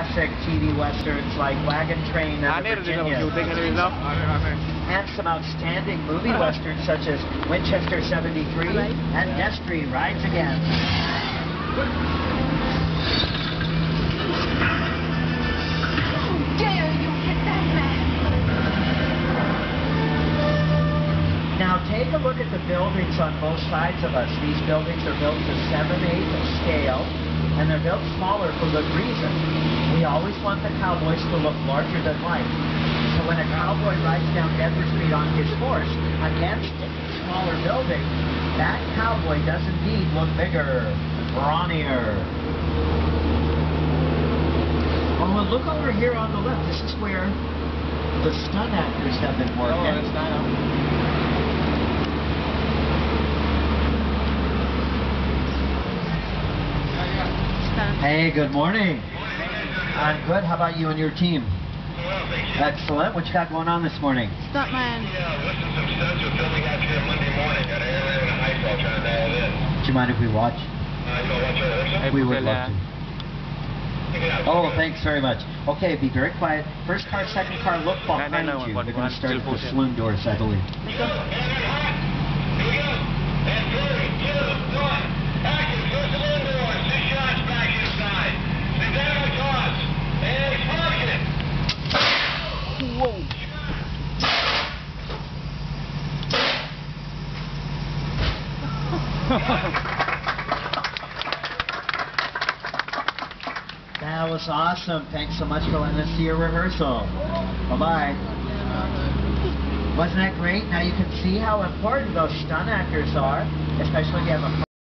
classic TV westerns like Wagon Train and the Virginian. And some outstanding movie westerns such as Winchester 73 and Destry Rides Again. dare you hit that man? Now take a look at the buildings on both sides of us. These buildings are built to 7-8 scale, and they're built smaller for good reason. We always want the cowboys to look larger than life. So when a cowboy rides down Denver Street on his horse against a smaller building, that cowboy does indeed look bigger, brawnier. Oh, and look over here on the left. This is where the stunt actors have been working. Hey, good morning. I'm good. How about you and your team? Excellent. What you got going on this morning? Stuntman. Do you mind if we watch? We would love to. Oh, thanks very much. Okay, be very quiet. First car, second car, look behind no, no, you. They're going to start two, at the four, saloon doors, I believe. That was awesome. Thanks so much for letting us see your rehearsal. Bye-bye. Wasn't that great? Now you can see how important those stunt actors are, especially if you have a